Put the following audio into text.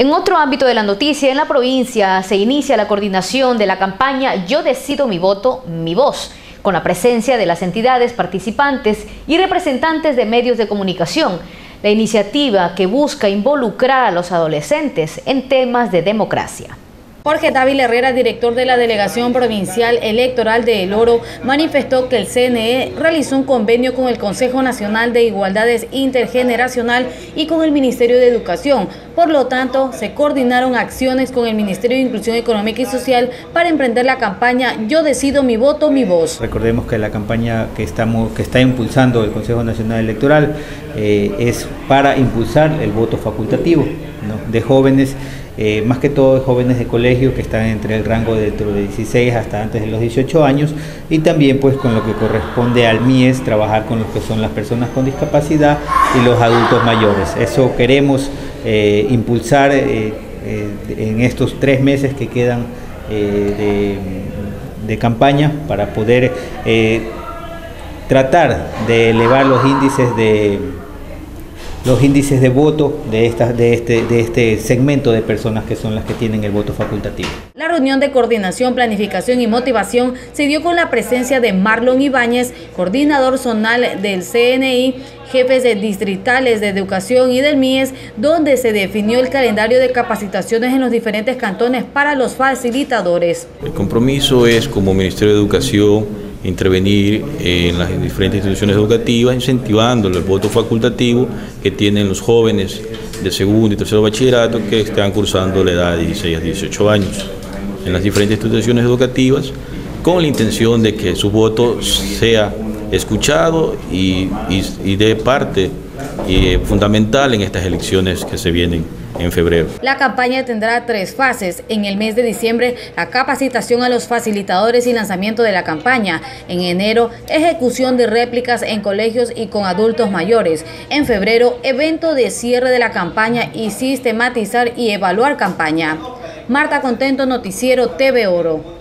En otro ámbito de la noticia, en la provincia se inicia la coordinación de la campaña Yo decido mi voto, mi voz, con la presencia de las entidades participantes y representantes de medios de comunicación. La iniciativa que busca involucrar a los adolescentes en temas de democracia. Jorge Dávila Herrera, director de la Delegación Provincial Electoral de El Oro, manifestó que el CNE realizó un convenio con el Consejo Nacional de Igualdades Intergeneracional y con el Ministerio de Educación. Por lo tanto, se coordinaron acciones con el Ministerio de Inclusión Económica y Social para emprender la campaña Yo decido mi voto, mi voz. Recordemos que la campaña que, estamos, que está impulsando el Consejo Nacional Electoral eh, es para impulsar el voto facultativo de jóvenes eh, más que todo jóvenes de colegio que están entre el rango de, de 16 hasta antes de los 18 años y también pues con lo que corresponde al MIES trabajar con lo que son las personas con discapacidad y los adultos mayores. Eso queremos eh, impulsar eh, en estos tres meses que quedan de, campaña para poder tratar de elevar los índices de los índices de voto de, esta, de, este, de este segmento de personas que son las que tienen el voto facultativo. La reunión de coordinación, planificación y motivación se dio con la presencia de Marlon Ibáñez, coordinador zonal del CNI, jefes de distritales de educación y del MIES, donde se definió el calendario de capacitaciones en los diferentes cantones para los facilitadores. El compromiso es como Ministerio de Educación intervenir en las diferentes instituciones educativas, incentivando el voto facultativo que tienen los jóvenes de segundo y tercero bachillerato que están cursando la edad de 16 a 18 años en las diferentes instituciones educativas con la intención de que su voto sea escuchado y, y, de parte y fundamental en estas elecciones que se vienen en febrero. La campaña tendrá tres fases. En el mes de diciembre, la capacitación a los facilitadores y lanzamiento de la campaña. En enero, ejecución de réplicas en colegios y con adultos mayores. En febrero, evento de cierre de la campaña y sistematizar y evaluar campaña. Marta Contento, Noticiero TV Oro.